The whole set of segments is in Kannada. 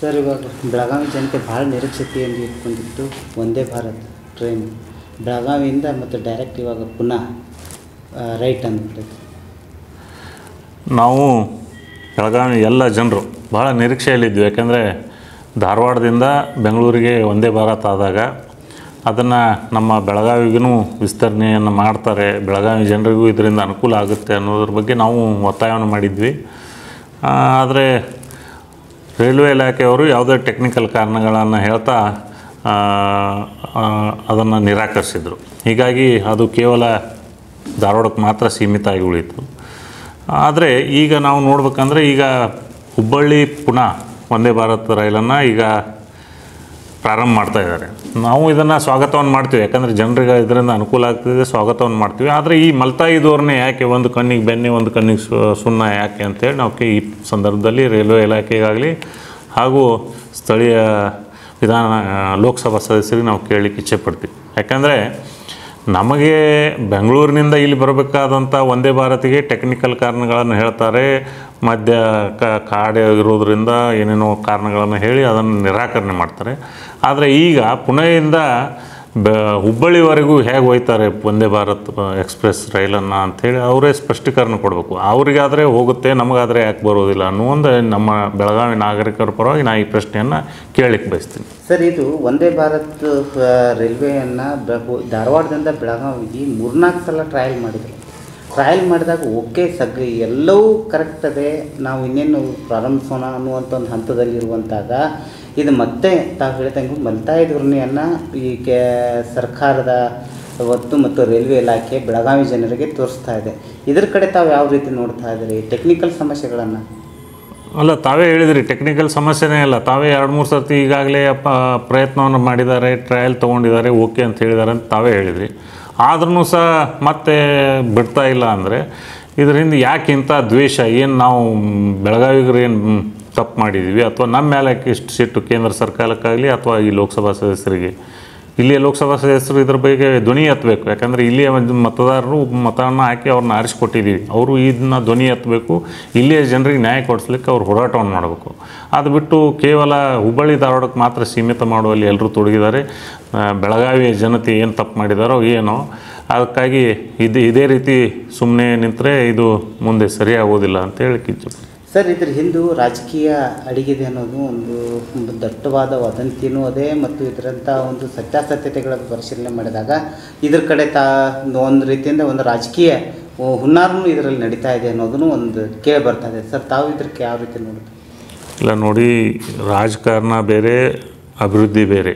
ಸರ್, ಇವಾಗ ಬೆಳಗಾವಿ ಜನಕ್ಕೆ ಭಾಳ ನಿರೀಕ್ಷತೆಯನ್ನು ಇಟ್ಕೊಂಡಿತ್ತು ಒಂದೇ ಭಾರತ್ ಟ್ರೈನ್ ಬೆಳಗಾವಿಯಿಂದ ಮತ್ತು ಡೈರೆಕ್ಟ್ ಇವಾಗ ಪುನಃ ರೈಟ್ ಅಂದ್ಬಿಟ್ಟೈತೆ ನಾವು ಬೆಳಗಾವಿ ಎಲ್ಲ ಜನರು ಭಾಳ ನಿರೀಕ್ಷೆಯಲ್ಲಿದ್ವಿ. ಯಾಕೆಂದರೆ ಧಾರವಾಡದಿಂದ ಬೆಂಗಳೂರಿಗೆ ಒಂದೇ ಭಾರತ್ ಆದಾಗ ಅದನ್ನು ನಮ್ಮ ಬೆಳಗಾವಿಗೂ ವಿಸ್ತರಣೆಯನ್ನು ಮಾಡ್ತಾರೆ. ಬೆಳಗಾವಿ ಜನರಿಗೂ ಇದರಿಂದ ಅನುಕೂಲ ಆಗುತ್ತೆ ಅನ್ನೋದ್ರ ಬಗ್ಗೆ ನಾವು ಒತ್ತಾಯವನ್ನು ಮಾಡಿದ್ವಿ. ಆದರೆ ರೈಲ್ವೆ ಇಲಾಖೆಯವರು ಯಾವುದೇ ಟೆಕ್ನಿಕಲ್ ಕಾರಣಗಳನ್ನು ಹೇಳ್ತಾ ಅದನ್ನು ನಿರಾಕರಿಸಿದರು. ಹೀಗಾಗಿ ಅದು ಕೇವಲ ಧಾರವಾಡಕ್ಕೆ ಮಾತ್ರ ಸೀಮಿತ ಆಗಿ ಉಳಿತು ಆದರೆ ಈಗ ನಾವು ನೋಡ್ಬೇಕಂದ್ರೆ ಈಗ ಹುಬ್ಬಳ್ಳಿ ಪುನಃ, ವಂದೇ ಭಾರತ್ ರೈಲನ್ನು ಈಗ ಪ್ರಾರಂಭ ಮಾಡ್ತಾ ಇದ್ದಾರೆ. ನಾವು ಇದನ್ನು ಸ್ವಾಗತವನ್ನು ಮಾಡ್ತೀವಿ. ಯಾಕಂದರೆ ಜನರಿಗೆ ಇದರಿಂದ ಅನುಕೂಲ ಆಗ್ತಿದೆ, ಸ್ವಾಗತವನ್ನು ಮಾಡ್ತೀವಿ. ಆದರೆ ಈ ಮಲ್ತಾಯಿ ಧೋರಣೆ ಯಾಕೆ ಒಂದು ಕಣ್ಣಿಗೆ ಬೆನ್ನಿ, ಒಂದು ಕಣ್ಣಿಗೆ ಸುಣ್ಣ ಯಾಕೆ ಅಂತೇಳಿ ನಾವು ಈ ಸಂದರ್ಭದಲ್ಲಿ ರೈಲ್ವೆ ಇಲಾಖೆಗಾಗಲಿ ಹಾಗೂ ಸ್ಥಳೀಯ ವಿಧಾನ, ಲೋಕಸಭಾ ಸದಸ್ಯರಿಗೆ ನಾವು ಕೇಳಲಿಕ್ಕೆ ಇಚ್ಛೆ ಪಡ್ತೀವಿ. ಯಾಕಂದರೆ ನಮಗೆ ಬೆಂಗಳೂರಿನಿಂದ ಇಲ್ಲಿ ಬರಬೇಕಾದಂಥ ಒಂದೇ ಭಾರತಿಗೆ ಟೆಕ್ನಿಕಲ್ ಕಾರಣಗಳನ್ನು ಹೇಳ್ತಾರೆ. ಮಧ್ಯ ಕಾಡೆ ಇರೋದ್ರಿಂದ ಏನೇನೋ ಕಾರಣಗಳನ್ನು ಹೇಳಿ ಅದನ್ನು ನಿರಾಕರಣೆ ಮಾಡ್ತಾರೆ. ಆದರೆ ಈಗ ಪುಣೆಯಿಂದ ಬ, ಹುಬ್ಬಳ್ಳಿವರೆಗೂ ಹೇಗೆ ಹೋಯ್ತಾರೆ ವಂದೇ ಭಾರತ್ ಎಕ್ಸ್ಪ್ರೆಸ್ ರೈಲನ್ನು ಅಂಥೇಳಿ ಅವರೇ ಸ್ಪಷ್ಟೀಕರಣ ಕೊಡಬೇಕು. ಅವರಿಗಾದರೆ ಹೋಗುತ್ತೆ, ನಮಗಾದರೆ ಯಾಕೆ ಬರೋದಿಲ್ಲ ಅನ್ನೋ ಒಂದು ನಮ್ಮ ಬೆಳಗಾವಿ ನಾಗರಿಕರ ಪರವಾಗಿ ನಾನು ಈ ಪ್ರಶ್ನೆಯನ್ನು ಕೇಳಲಿಕ್ಕೆ ಬಯಸ್ತೀನಿ. ಸರ್, ಇದು ವಂದೇ ಭಾರತ್ ರೈಲ್ವೆಯನ್ನು ಧಾರವಾಡದಿಂದ ಬೆಳಗಾವಿಗೆ ಮೂರ್ನಾಲ್ಕು ಸಲ ಟ್ರಯಲ್ ಮಾಡಿದರು. ಟ್ರಯಲ್ ಮಾಡಿದಾಗ ಓಕೆ, ಸಗ್, ಎಲ್ಲವೂ ಕರೆಕ್ಟ್ ಅದೇ, ನಾವು ಇನ್ನೇನು ಪ್ರಾರಂಭಿಸೋಣ ಅನ್ನುವಂಥ ಒಂದು ಹಂತದಲ್ಲಿರುವಂತಾಗ ಇದು ಮತ್ತೆ ತಾವು ಹೇಳಿದಂಗೆ ಮಲ್ತಾಯಿ ಧೋರಣೆಯನ್ನು ಈ ಕೆ ಸರ್ಕಾರದ ಒತ್ತು ಮತ್ತು ರೈಲ್ವೆ ಇಲಾಖೆ ಬೆಳಗಾವಿ ಜನರಿಗೆ ತೋರಿಸ್ತಾ ಇದೆ. ಇದ್ರ ಕಡೆ ತಾವು ಯಾವ ರೀತಿ ನೋಡ್ತಾ ಇದ್ದೀರಿ? ಟೆಕ್ನಿಕಲ್ ಸಮಸ್ಯೆಗಳನ್ನು? ಅಲ್ಲ, ತಾವೇ ಹೇಳಿದ್ರಿ ಟೆಕ್ನಿಕಲ್ ಸಮಸ್ಯೆನೇ ಇಲ್ಲ. ತಾವೇ ಎರಡು ಮೂರು ಸರ್ತಿ ಈಗಾಗಲೇ ಪ ಪ್ರಯತ್ನವನ್ನು ಮಾಡಿದ್ದಾರೆ ಟ್ರಯಲ್ ತೊಗೊಂಡಿದ್ದಾರೆ, ಓಕೆ ಅಂತ ಹೇಳಿದ್ದಾರೆ ಅಂತ ತಾವೇ ಹೇಳಿದ್ರಿ. ಆದ್ರೂ ಸಹ ಮತ್ತೆ ಬಿಡ್ತಾ ಇಲ್ಲ ಅಂದರೆ, ಇದರಿಂದ ಯಾಕೆ ದ್ವೇಷ? ಏನು ನಾವು ಬೆಳಗಾವಿಗರು ಏನು ತಪ್ಪು ಮಾಡಿದ್ದೀವಿ ಅಥವಾ ನಮ್ಮ ಮೇಲೆ ಇಷ್ಟು ಸಿಟ್ಟು ಕೇಂದ್ರ ಸರ್ಕಾರಕ್ಕಾಗಲಿ ಅಥವಾ ಈ ಲೋಕಸಭಾ ಸದಸ್ಯರಿಗೆ. ಇಲ್ಲಿಯ ಲೋಕಸಭಾ ಸದಸ್ಯರು ಇದ್ರ ಬಗ್ಗೆ ಧ್ವನಿ ಎತ್ತಬೇಕು. ಯಾಕಂದರೆ ಇಲ್ಲಿಯ ಮತದಾರರು ಮತವನ್ನು ಹಾಕಿ ಅವ್ರನ್ನ ಆರಿಸ್ಕೊಟ್ಟಿದ್ದೀವಿ. ಅವರು ಇದನ್ನ ಧ್ವನಿ ಎತ್ತಬೇಕು. ಇಲ್ಲಿಯ ಜನರಿಗೆ ನ್ಯಾಯ ಕೊಡಿಸ್ಲಿಕ್ಕೆ ಅವ್ರು ಹೋರಾಟವನ್ನು ಮಾಡಬೇಕು. ಅದು ಬಿಟ್ಟು ಕೇವಲ ಹುಬ್ಬಳ್ಳಿ ಧಾರವಾಡಕ್ಕೆ ಮಾತ್ರ ಸೀಮಿತ ಮಾಡುವಲ್ಲಿ ಎಲ್ಲರೂ ತೊಡಗಿದ್ದಾರೆ. ಬೆಳಗಾವಿಯ ಜನತೆ ಏನು ತಪ್ಪು ಮಾಡಿದಾರೋ ಏನೋ, ಅದಕ್ಕಾಗಿ ಇದು, ಇದೇ ರೀತಿ ಸುಮ್ಮನೆ ನಿಂತರೆ ಇದು ಮುಂದೆ ಸರಿಯಾಗೋದಿಲ್ಲ ಅಂತ ಹೇಳಿ ಕಿಚ್ಚು. ಸರ್ ಇದ್ರ ಹಿಂದೂ ರಾಜಕೀಯ ಅಡಿಗಿದೆ ಅನ್ನೋದು ಒಂದು ದಟ್ಟವಾದ ವದಂತಿನೂ ಅದೇ ಮತ್ತು ಇದರಂಥ ಒಂದು ಸತ್ಯಾಸತ್ಯತೆಗಳ ಪರಿಶೀಲನೆ ಮಾಡಿದಾಗ ಇದ್ರ ಕಡೆ ತಾ ಒಂದು ರೀತಿಯಿಂದ ಒಂದು ರಾಜಕೀಯ ಹುನ್ನಾರನೂ ಇದರಲ್ಲಿ ನಡೀತಾ ಇದೆ ಅನ್ನೋದನ್ನು ಒಂದು ಕೇಳಿ ಬರ್ತಾ ಇದೆ. ಸರ್, ತಾವು ಇದಕ್ಕೆ ಯಾವ ರೀತಿ ನೋಡುತ್ತೆ ಇಲ್ಲ, ನೋಡಿ, ರಾಜಕಾರಣ ಬೇರೆ, ಅಭಿವೃದ್ಧಿ ಬೇರೆ.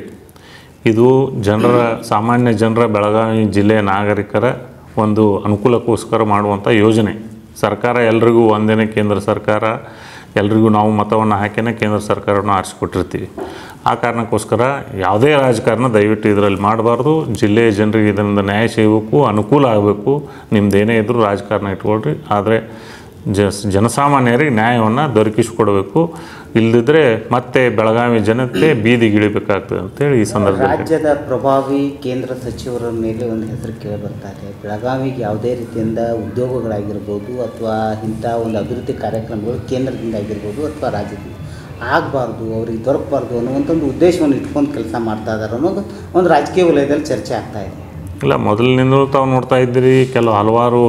ಇದು ಜನರ, ಸಾಮಾನ್ಯ ಜನರ ಬೆಳಗಾವಿ ಜಿಲ್ಲೆಯ ನಾಗರಿಕರ ಒಂದು ಅನುಕೂಲಕ್ಕೋಸ್ಕರ ಮಾಡುವಂಥ ಯೋಜನೆ. ಸರ್ಕಾರ ಎಲ್ರಿಗೂ ಒಂದೇನೆ ಕೇಂದ್ರ ಸರ್ಕಾರ, ಎಲ್ರಿಗೂ ನಾವು ಮತವನ್ನು ಹಾಕಿನೇ ಕೇಂದ್ರ ಸರ್ಕಾರವನ್ನು ಆರಿಸ್ಕೊಟ್ಟಿರ್ತೀವಿ. ಆ ಕಾರಣಕ್ಕೋಸ್ಕರ ಯಾವುದೇ ರಾಜಕಾರಣ ದಯವಿಟ್ಟು ಇದರಲ್ಲಿ ಮಾಡಬಾರ್ದು. ಜಿಲ್ಲೆಯ ಜನರಿಗೆ ಇದರಿಂದ ನ್ಯಾಯ ಸಿಗಬೇಕು, ಅನುಕೂಲ ಆಗಬೇಕು. ನಿಮ್ಮದೇನೇ ಇದ್ದರೂ ರಾಜಕಾರಣ ಇಟ್ಕೊಳ್ರಿ. ಆದರೆ ಜನಸಾಮಾನ್ಯರಿಗೆ ನ್ಯಾಯವನ್ನು ದೊರಕಿಸಿಕೊಡಬೇಕು. ಇಲ್ಲದಿದ್ದರೆ ಮತ್ತೆ ಬೆಳಗಾವಿ ಜನತೆ ಬೀದಿಗಿಳಿಬೇಕಾಗ್ತದೆ ಅಂತೇಳಿ ಈ ಸಂದರ್ಭದಲ್ಲಿ ರಾಜ್ಯದ ಪ್ರಭಾವಿ ಕೇಂದ್ರ ಸಚಿವರ ಮೇಲೆ ಒಂದು ಹೆಸರು ಕೇಳಿ ಬರ್ತಾ ಇದೆ ಬೆಳಗಾವಿಗೆ ಯಾವುದೇ ರೀತಿಯಿಂದ ಉದ್ಯೋಗಗಳಾಗಿರ್ಬೋದು ಅಥವಾ ಇಂಥ ಒಂದು ಅಭಿವೃದ್ಧಿ ಕಾರ್ಯಕ್ರಮಗಳು ಕೇಂದ್ರದಿಂದ ಆಗಿರ್ಬೋದು ಅಥವಾ ರಾಜ್ಯದಿಂದ ಆಗಬಾರ್ದು ಅವ್ರಿಗೆ ದೊರಕಬಾರ್ದು ಅನ್ನುವಂಥ ಒಂದು ಉದ್ದೇಶವನ್ನು ಇಟ್ಕೊಂಡು ಕೆಲಸ ಮಾಡ್ತಾ ಇದ್ದಾರೆ ಅನ್ನೋದು ಒಂದು ರಾಜಕೀಯ ವಲಯದಲ್ಲಿ ಚರ್ಚೆ ಆಗ್ತಾ ಇದೆ. ಇಲ್ಲ ಮೊದಲಿನಿಂದಲೂ ತಾವು ನೋಡ್ತಾ ಇದ್ದೀರಿ ಕೆಲವು ಹಲವಾರು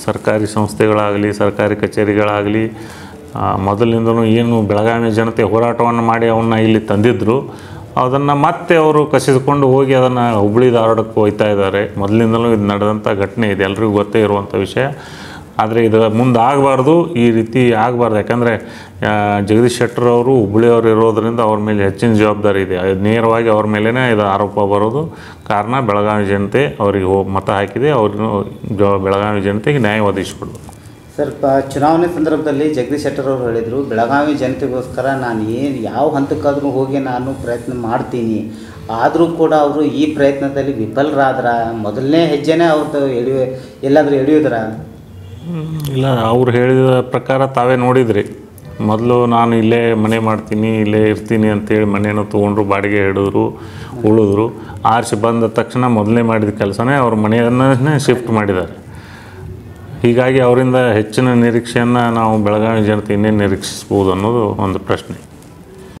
ಸರ್ಕಾರಿ ಸಂಸ್ಥೆಗಳಾಗಲಿ ಸರ್ಕಾರಿ ಕಚೇರಿಗಳಾಗಲಿ ಆ, ಮೊದಲಿನಿಂದಲೂ ಏನು ಬೆಳಗಾವಿ ಜನತೆ ಹೋರಾಟವನ್ನು ಮಾಡಿ ಅವನ್ನ ಇಲ್ಲಿ ತಂದಿದ್ದರು ಅದನ್ನು ಮತ್ತೆ ಅವರು ಕಸಿದುಕೊಂಡು ಹೋಗಿ ಅದನ್ನು ಹುಬ್ಬಳ್ಳಿ ಧಾರವಾಡಕ್ಕೆ ಒಯ್ತಾ ಇದ್ದಾರೆ. ಮೊದಲಿಂದಲೂ ಇದು ನಡೆದಂಥ ಘಟನೆ ಇದೆ. ಎಲ್ರಿಗೂ ಗೊತ್ತೇ ಇರುವಂಥ ವಿಷಯ. ಆದರೆ ಇದು ಮುಂದೆ ಆಗಬಾರ್ದು ಈ ರೀತಿ ಆಗಬಾರ್ದು. ಯಾಕಂದರೆ ಜಗದೀಶ್ ಶೆಟ್ಟರ್ ಅವರು ಹುಬ್ಬಳ್ಳಿಯವರು ಇರೋದರಿಂದ ಅವ್ರ ಮೇಲೆ ಹೆಚ್ಚಿನ ಜವಾಬ್ದಾರಿ ಇದೆ. ನೇರವಾಗಿ ಅವ್ರ ಮೇಲೇ ಇದು ಆರೋಪ ಬರೋದು. ಕಾರಣ ಬೆಳಗಾವಿ ಜನತೆ ಅವರಿಗೆ ಮತ ಹಾಕಿದೆ. ಅವ್ರಿಗೂ ಜ- ಬೆಳಗಾವಿ ಜನತೆಗೆ ನ್ಯಾಯ ಒದಗಿಸ್ಕೊಡ್ಬೇಕು. ಸ್ವಲ್ಪ ಚುನಾವಣೆ ಸಂದರ್ಭದಲ್ಲಿ ಜಗದೀಶ್ ಶೆಟ್ಟರ್ ಅವರು ಹೇಳಿದರು, ಬೆಳಗಾವಿ ಜನತೆಗೋಸ್ಕರ ನಾನು ಏನು, ಯಾವ ಹಂತಕ್ಕಾದರೂ ಹೋಗಿ ನಾನು ಪ್ರಯತ್ನ ಮಾಡ್ತೀನಿ. ಆದರೂ ಕೂಡ ಅವರು ಈ ಪ್ರಯತ್ನದಲ್ಲಿ ವಿಫಲರಾದ್ರ, ಮೊದಲನೇ ಹೆಜ್ಜೆನೇ ಅವ್ರದ್ದು ಎಳೆಯು, ಎಲ್ಲಾದರೂ ಎಳೆಯೋದ್ರ? ಇಲ್ಲ, ಅವ್ರು ಹೇಳಿದ ಪ್ರಕಾರ ತಾವೇ ನೋಡಿದ್ರಿ. ಮೊದಲು ನಾನು ಇಲ್ಲೇ ಮನೆ ಮಾಡ್ತೀನಿ, ಇಲ್ಲೇ ಇರ್ತೀನಿ ಅಂತೇಳಿ ಮನೆಯನ್ನು ತೊಗೊಂಡ್ರು, ಬಾಡಿಗೆ ಹಿಡಿದ್ರು, ಉಳಿದ್ರು. ಆರಿಸಿ ಬಂದ ತಕ್ಷಣ ಮೊದಲನೇ ಮಾಡಿದ ಕೆಲಸನೇ ಅವ್ರ ಮನೆಯನ್ನೇ ಶಿಫ್ಟ್ ಮಾಡಿದ್ದಾರೆ. ಹೀಗಾಗಿ ಅವರಿಂದ ಹೆಚ್ಚಿನ ನಿರೀಕ್ಷೆಯನ್ನು ನಾವು ಬೆಳಗಾವಿ ಜನತೆ ಇನ್ನೇನು ನಿರೀಕ್ಷಿಸ್ಬೋದು ಅನ್ನೋದು ಒಂದು ಪ್ರಶ್ನೆ.